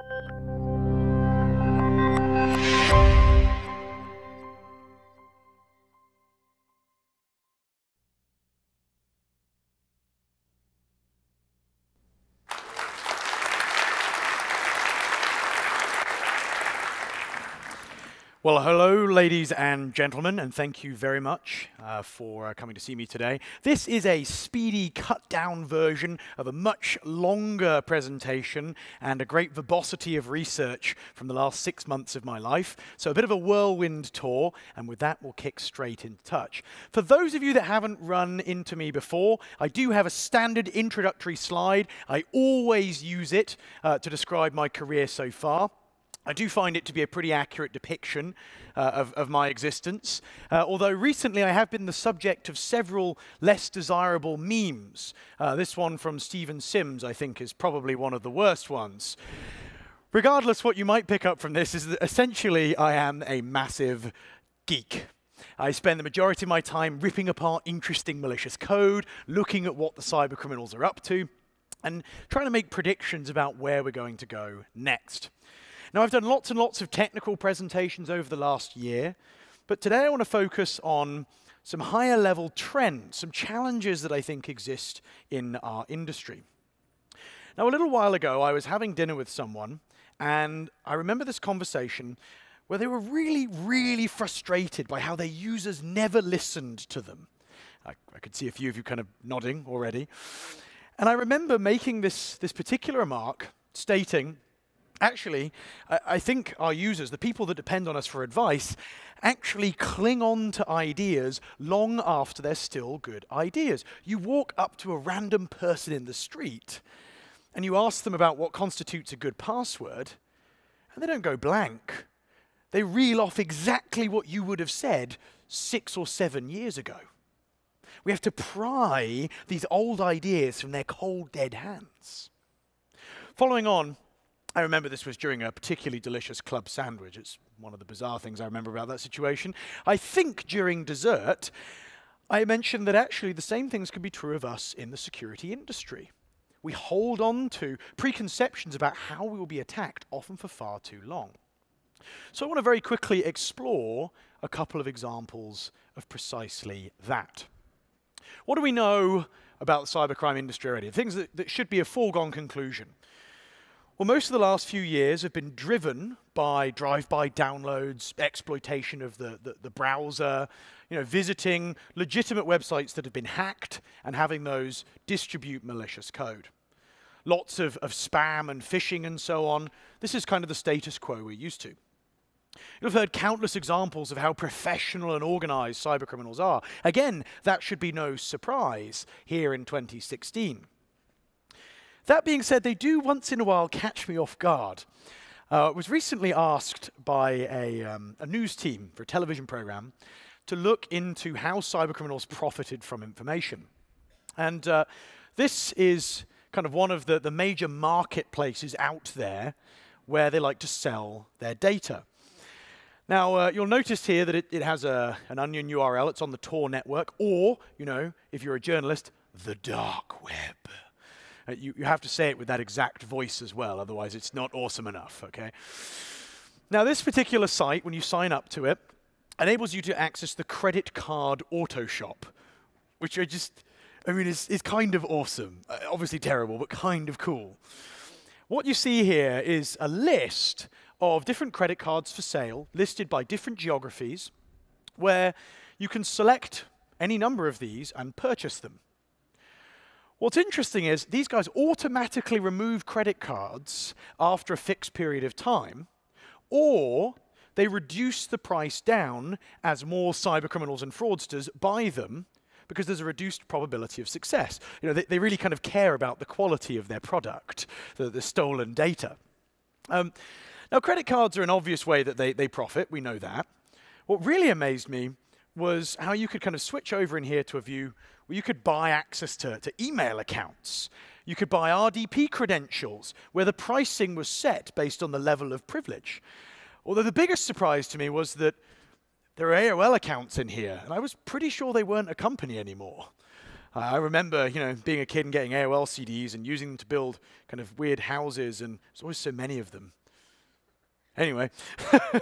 Thank you. Well, hello, ladies and gentlemen, and thank you very much uh, for uh, coming to see me today. This is a speedy, cut down version of a much longer presentation and a great verbosity of research from the last six months of my life. So, a bit of a whirlwind tour, and with that, we'll kick straight into touch. For those of you that haven't run into me before, I do have a standard introductory slide. I always use it uh, to describe my career so far. I do find it to be a pretty accurate depiction uh, of, of, my existence, uh, although recently I have been the subject of several less desirable memes. Uh, this one from Steven Sims, I think, is probably one of the worst ones. Regardless, what you might pick up from this is that essentially I am a massive geek. I spend the majority of my time ripping apart interesting malicious code, looking at what the cyber criminals are up to, and trying to make predictions about where we're going to go next. Now, I've done lots and lots of technical presentations over the last year, but today I want to focus on some higher level trends, some challenges that I think exist in our industry. Now, a little while ago, I was having dinner with someone, and I remember this conversation where they were really, really frustrated by how their users never listened to them. I, I could see a few of you kind of nodding already. And I remember making this, this particular remark stating actually, I think our users, the people that depend on us for advice, actually cling on to ideas long after they're still good ideas. You walk up to a random person in the street and you ask them about what constitutes a good password, and they don't go blank. They reel off exactly what you would have said six or seven years ago. We have to pry these old ideas from their cold, dead hands. Following on, I remember this was during a particularly delicious club sandwich. It's one of the bizarre things I remember about that situation. I think during dessert, I mentioned that actually the same things can be true of us in the security industry. We hold on to preconceptions about how we will be attacked, often for far too long. So I want to very quickly explore a couple of examples of precisely that. What do we know about the cybercrime industry already? Things that, that should be a foregone conclusion. Well, most of the last few years have been driven by drive-by downloads, exploitation of the, the, the, browser, you know, visiting legitimate websites that have been hacked and having those distribute malicious code. Lots of, of spam and phishing and so on. This is kind of the status quo we're used to. You've heard countless examples of how professional and organized cybercriminals are. Again, that should be no surprise here in 2016. That being said, they do once in a while catch me off guard. Uh, I was recently asked by a, um, a news team for a television program to look into how cybercriminals profited from information. And uh, this is kind of one of the, the major marketplaces out there where they like to sell their data. Now, uh, you'll notice here that it, it has a, an onion URL. It's on the Tor network, or, you know, if you're a journalist, the dark web. Uh, you, you have to say it with that exact voice as well, otherwise it's not awesome enough, okay? Now, this particular site, when you sign up to it, enables you to access the credit card auto shop, which I just, I mean, is, is kind of awesome. Uh, obviously terrible, but kind of cool. What you see here is a list of different credit cards for sale, listed by different geographies, where you can select any number of these and purchase them. What's interesting is these guys automatically remove credit cards after a fixed period of time, or they reduce the price down as more cybercriminals and fraudsters buy them because there's a reduced probability of success. You know, they, they really kind of care about the quality of their product, the, the stolen data. Um, now, credit cards are an obvious way that they, they profit. We know that. What really amazed me was how you could kind of switch over in here to a view where you could buy access to, to email accounts. You could buy RDP credentials, where the pricing was set based on the level of privilege. Although the biggest surprise to me was that there are AOL accounts in here, and I was pretty sure they weren't a company anymore. Uh, I remember, you know, being a kid and getting AOL CDs and using them to build kind of weird houses, and there's always so many of them. Anyway,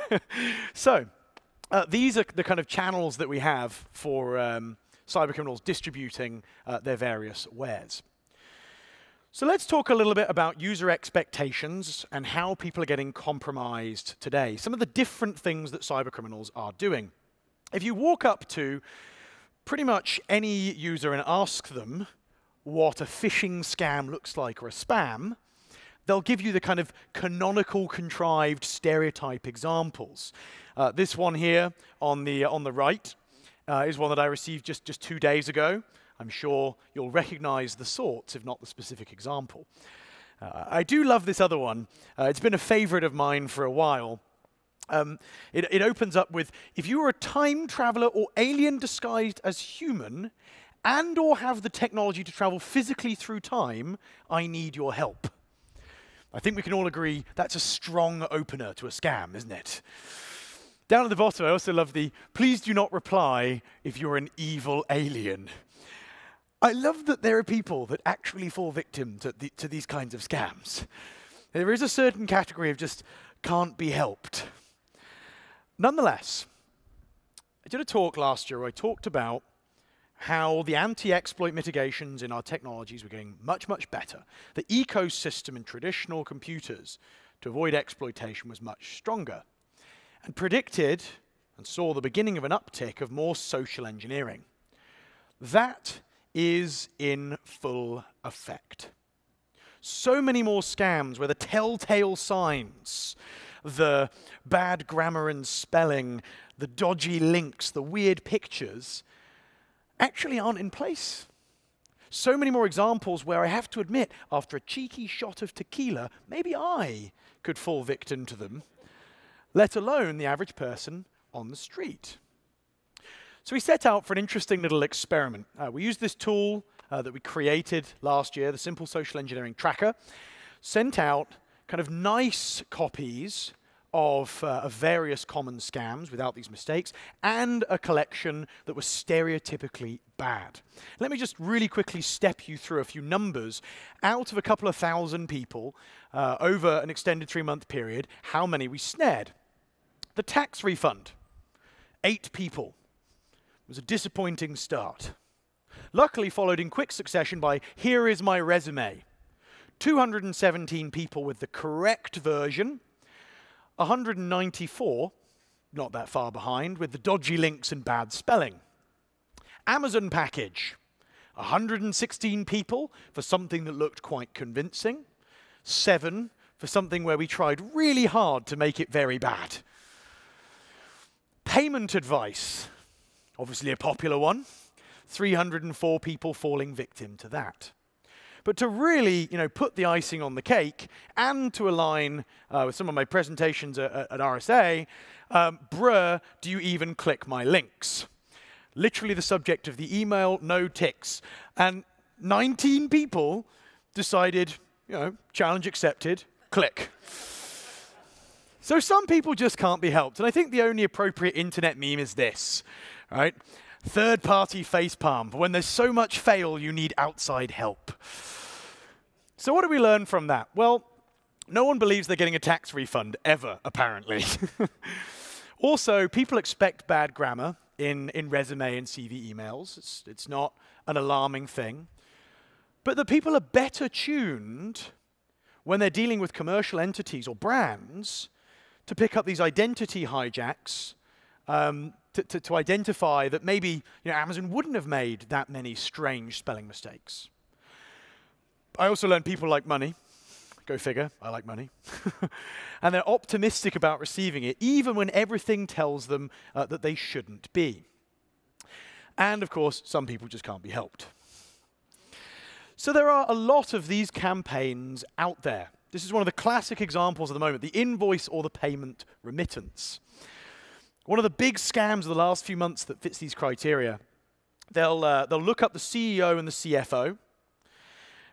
so uh, these are the kind of channels that we have for um, cybercriminals distributing uh, their various wares. So let's talk a little bit about user expectations and how people are getting compromised today. Some of the different things that cybercriminals are doing. If you walk up to pretty much any user and ask them what a phishing scam looks like or a spam, they'll give you the kind of canonical, contrived stereotype examples. Uh, this one here on the, on the right uh, is one that I received just, just two days ago. I'm sure you'll recognize the sorts, if not the specific example. Uh, I do love this other one. Uh, it's been a favorite of mine for a while. Um, it, it opens up with, if you are a time traveler or alien disguised as human, and or have the technology to travel physically through time, I need your help. I think we can all agree that's a strong opener to a scam, isn't it? Down at the bottom, I also love the, please do not reply if you're an evil alien. I love that there are people that actually fall victim to, the, to these kinds of scams. There is a certain category of just can't be helped. Nonetheless, I did a talk last year where I talked about how the anti-exploit mitigations in our technologies were getting much, much better. The ecosystem in traditional computers to avoid exploitation was much stronger and predicted and saw the beginning of an uptick of more social engineering. That is in full effect. So many more scams where the telltale signs, the bad grammar and spelling, the dodgy links, the weird pictures, actually aren't in place. So many more examples where I have to admit, after a cheeky shot of tequila, maybe I could fall victim to them, let alone the average person on the street. So we set out for an interesting little experiment. Uh, we used this tool uh, that we created last year, the Simple Social Engineering Tracker, sent out kind of nice copies of, uh, of, various common scams without these mistakes, and a collection that was stereotypically bad. Let me just really quickly step you through a few numbers. Out of a couple of thousand people uh, over an extended three-month period, how many we snared? The tax refund, eight people It was a disappointing start. Luckily followed in quick succession by Here is my resume. 217 people with the correct version, 194, not that far behind, with the dodgy links and bad spelling. Amazon package, 116 people for something that looked quite convincing, seven for something where we tried really hard to make it very bad. Payment advice, obviously a popular one. 304 people falling victim to that. But to really, you know, put the icing on the cake and to align uh, with some of my presentations at, at RSA, um, bruh, do you even click my links? Literally the subject of the email, no ticks. And 19 people decided, you know, challenge accepted, click. So some people just can't be helped. And I think the only appropriate internet meme is this right? Third party facepalm. When there's so much fail, you need outside help. So, what do we learn from that? Well, no one believes they're getting a tax refund ever, apparently. also, people expect bad grammar in, in resume and CV emails. It's, it's not an alarming thing. But the people are better tuned when they're dealing with commercial entities or brands to pick up these identity hijacks um, to, to, to identify that maybe you know, Amazon wouldn't have made that many strange spelling mistakes. I also learned people like money. Go figure, I like money. and they're optimistic about receiving it, even when everything tells them uh, that they shouldn't be. And of course, some people just can't be helped. So there are a lot of these campaigns out there. This is one of the classic examples at the moment, the invoice or the payment remittance. One of the big scams of the last few months that fits these criteria, they'll, uh, they'll look up the CEO and the CFO,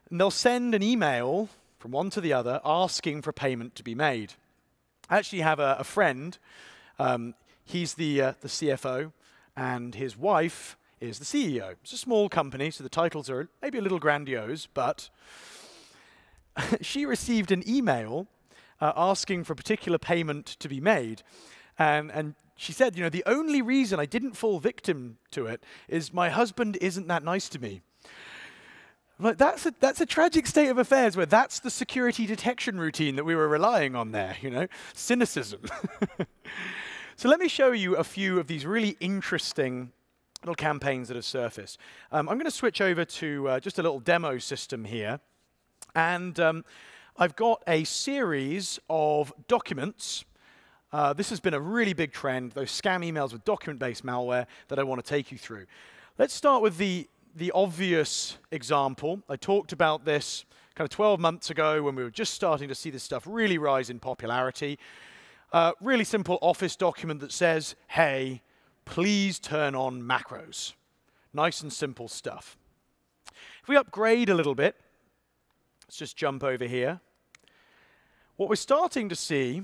and they'll send an email from one to the other asking for payment to be made. I actually have a, a friend, um, he's the, uh, the CFO, and his wife is the CEO. It's a small company, so the titles are maybe a little grandiose, but she received an email uh, asking for a particular payment to be made. And, and she said, you know, the only reason I didn't fall victim to it is my husband isn't that nice to me. like, that's a, that's a tragic state of affairs where that's the security detection routine that we were relying on there, you know, cynicism. so let me show you a few of these really interesting little campaigns that have surfaced. Um, I'm going to switch over to uh, just a little demo system here. And um, I've got a series of documents uh, this has been a really big trend, those scam emails with document-based malware that I want to take you through. Let's start with the, the obvious example. I talked about this kind of 12 months ago when we were just starting to see this stuff really rise in popularity. Uh, really simple Office document that says, hey, please turn on macros. Nice and simple stuff. If we upgrade a little bit, let's just jump over here. What we're starting to see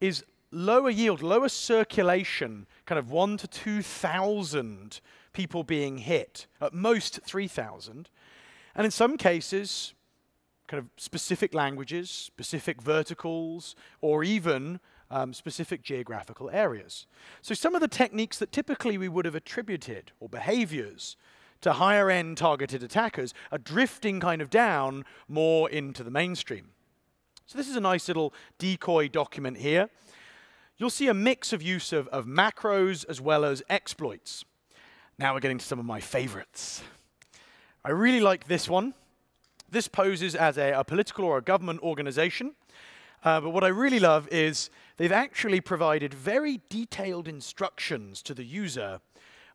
is lower yield, lower circulation, kind of one to 2,000 people being hit, at most 3,000. And in some cases, kind of specific languages, specific verticals, or even um, specific geographical areas. So some of the techniques that typically we would have attributed, or behaviors, to higher end targeted attackers are drifting kind of down more into the mainstream. So this is a nice little decoy document here you'll see a mix of use of, of macros as well as exploits. Now we're getting to some of my favorites. I really like this one. This poses as a, a political or a government organization. Uh, but what I really love is they've actually provided very detailed instructions to the user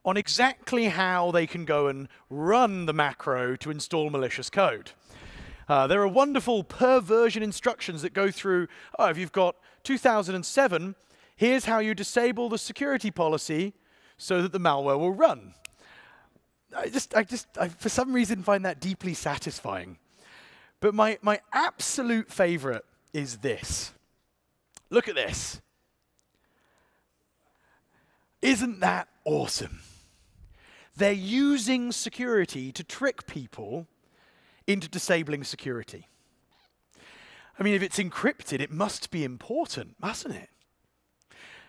on exactly how they can go and run the macro to install malicious code. Uh, there are wonderful per version instructions that go through, oh, if you've got 2007, Here's how you disable the security policy so that the malware will run. I just, I just, I, for some reason, find that deeply satisfying. But my, my absolute favorite is this. Look at this. Isn't that awesome? They're using security to trick people into disabling security. I mean, if it's encrypted, it must be important, mustn't it?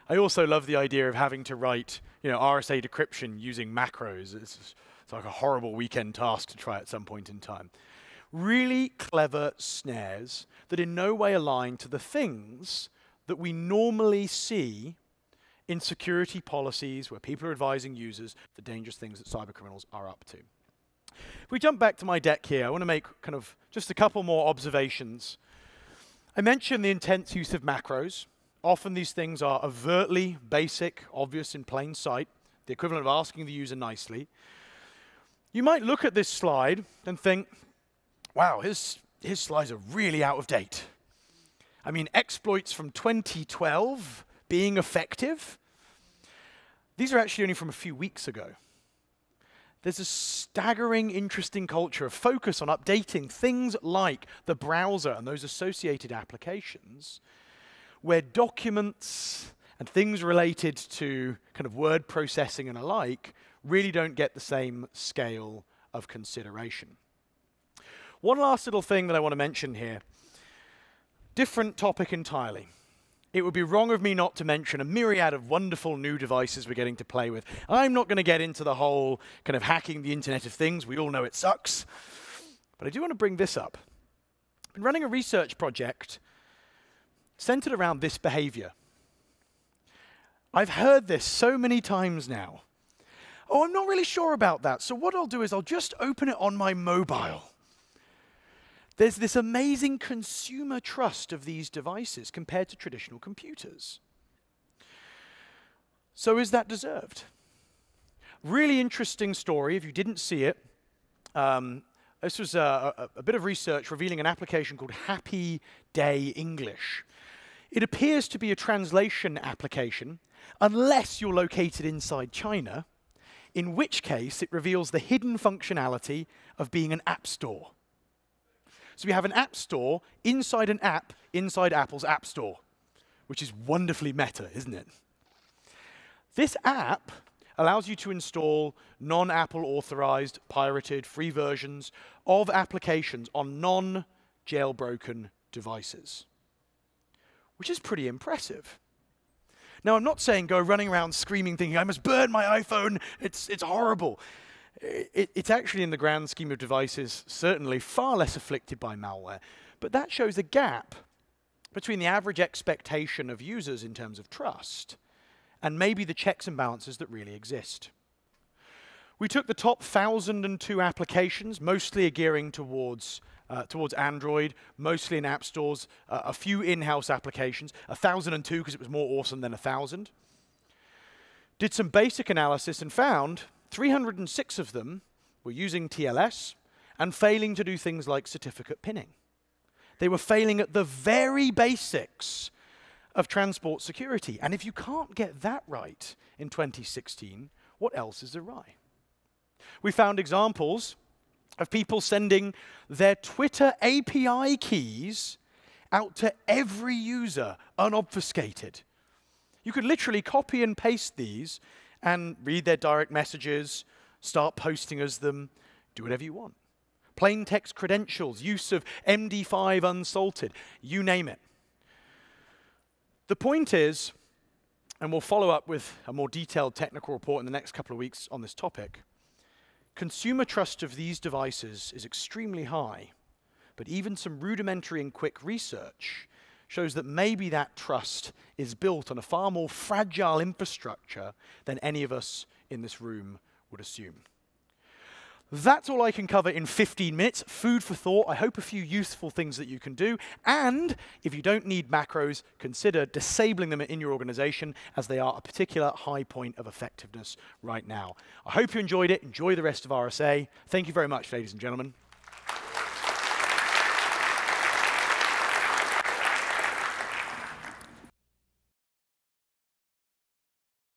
I also love the idea of having to write, you know, RSA decryption using macros. It's, it's like a horrible weekend task to try at some point in time. Really clever snares that in no way align to the things that we normally see in security policies where people are advising users the dangerous things that cybercriminals are up to. If we jump back to my deck here, I want to make kind of just a couple more observations. I mentioned the intense use of macros. Often these things are overtly basic, obvious in plain sight, the equivalent of asking the user nicely. You might look at this slide and think, wow, his, his slides are really out of date. I mean, exploits from 2012 being effective, these are actually only from a few weeks ago. There's a staggering, interesting culture of focus on updating things like the browser and those associated applications where documents and things related to kind of word processing and alike really don't get the same scale of consideration. One last little thing that I want to mention here. Different topic entirely. It would be wrong of me not to mention a myriad of wonderful new devices we're getting to play with. I'm not going to get into the whole kind of hacking the Internet of Things. We all know it sucks. But I do want to bring this up. I've been running a research project centered around this behavior. I've heard this so many times now. Oh, I'm not really sure about that. So, what I'll do is I'll just open it on my mobile. There's this amazing consumer trust of these devices compared to traditional computers. So, is that deserved? Really interesting story. If you didn't see it, um, this was a, a, a, bit of research revealing an application called Happy Day English. It appears to be a translation application unless you're located inside China, in which case it reveals the hidden functionality of being an app store. So we have an app store inside an app inside Apple's App Store, which is wonderfully meta, isn't it? This app allows you to install non-Apple authorized, pirated, free versions of applications on non-jailbroken devices, which is pretty impressive. Now, I'm not saying go running around screaming, thinking, I must burn my iPhone, it's, it's horrible. It, it's actually, in the grand scheme of devices, certainly far less afflicted by malware. But that shows a gap between the average expectation of users in terms of trust and maybe the checks and balances that really exist. We took the top 1,002 applications, mostly gearing towards, uh, towards Android, mostly in app stores, uh, a few in-house applications, 1,002 because it was more awesome than 1,000. Did some basic analysis and found 306 of them were using TLS and failing to do things like certificate pinning. They were failing at the very basics of transport security. And if you can't get that right in 2016, what else is awry? We found examples of people sending their Twitter API keys out to every user unobfuscated. You could literally copy and paste these and read their direct messages, start posting as them, do whatever you want. Plain text credentials, use of MD5 unsalted, you name it. The point is, and we'll follow up with a more detailed technical report in the next couple of weeks on this topic, consumer trust of these devices is extremely high, but even some rudimentary and quick research shows that maybe that trust is built on a far more fragile infrastructure than any of us in this room would assume. That's all I can cover in 15 minutes. Food for thought. I hope a few useful things that you can do. And if you don't need macros, consider disabling them in your organization as they are a particular high point of effectiveness right now. I hope you enjoyed it. Enjoy the rest of RSA. Thank you very much, ladies and gentlemen.